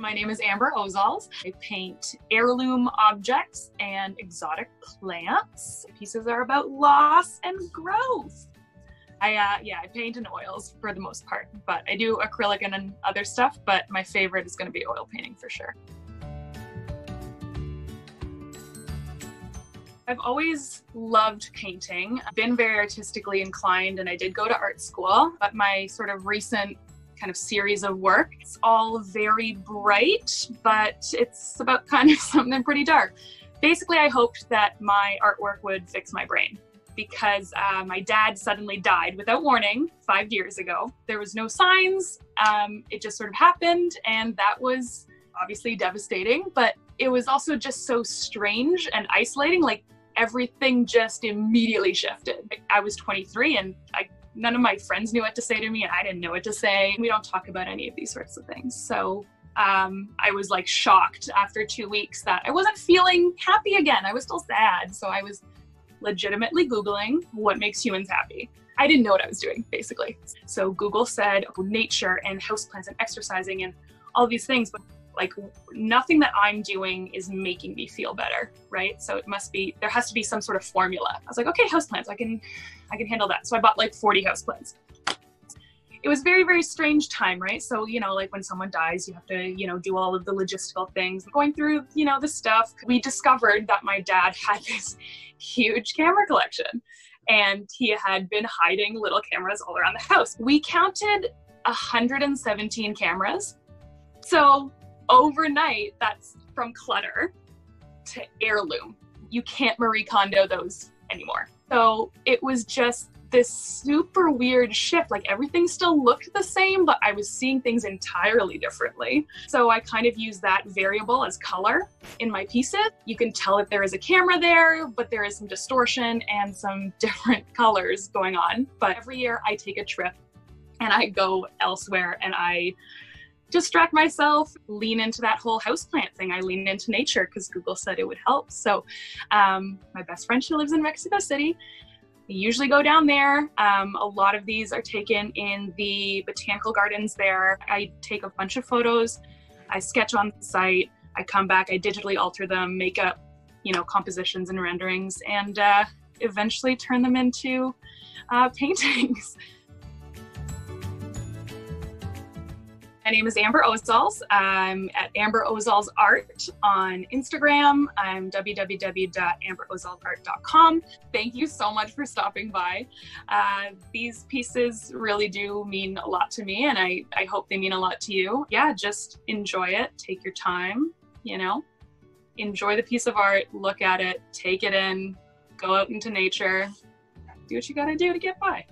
My name is Amber Ozols. I paint heirloom objects and exotic plants. Pieces are about loss and growth. I uh, yeah, I paint in oils for the most part, but I do acrylic and other stuff. But my favorite is going to be oil painting for sure. I've always loved painting, been very artistically inclined, and I did go to art school. But my sort of recent kind of series of work, it's all very bright, but it's about kind of something pretty dark. Basically, I hoped that my artwork would fix my brain because uh, my dad suddenly died without warning five years ago. There was no signs. Um, it just sort of happened, and that was obviously devastating. But it was also just so strange and isolating. Like everything just immediately shifted. I was 23 and I, none of my friends knew what to say to me and I didn't know what to say. We don't talk about any of these sorts of things. So um, I was like shocked after two weeks that I wasn't feeling happy again. I was still sad. So I was legitimately Googling what makes humans happy. I didn't know what I was doing, basically. So Google said nature and houseplants and exercising and all these things, but like nothing that I'm doing is making me feel better, right? So it must be there has to be some sort of formula. I was like, okay, houseplants, I can I can handle that. So I bought like 40 houseplants. It was very very strange time, right? So you know, like when someone dies, you have to you know do all of the logistical things. Going through you know the stuff, we discovered that my dad had this huge camera collection, and he had been hiding little cameras all around the house. We counted 117 cameras. So overnight, that's from clutter to heirloom. You can't Marie Kondo those anymore. So it was just this super weird shift. Like everything still looked the same, but I was seeing things entirely differently. So I kind of use that variable as color in my pieces. You can tell that there is a camera there, but there is some distortion and some different colors going on. But every year I take a trip and I go elsewhere and I distract myself, lean into that whole houseplant thing. I lean into nature because Google said it would help. So, um, my best friend, she lives in Mexico City. I usually go down there. Um, a lot of these are taken in the botanical gardens there. I take a bunch of photos, I sketch on site, I come back, I digitally alter them, make up, you know, compositions and renderings, and uh, eventually turn them into uh, paintings. My name is Amber Ozols. I'm at Amber Ozols Art on Instagram. I'm www.amberozolsart.com. Thank you so much for stopping by. Uh, these pieces really do mean a lot to me, and I, I hope they mean a lot to you. Yeah, just enjoy it. Take your time, you know, enjoy the piece of art, look at it, take it in, go out into nature, do what you gotta do to get by.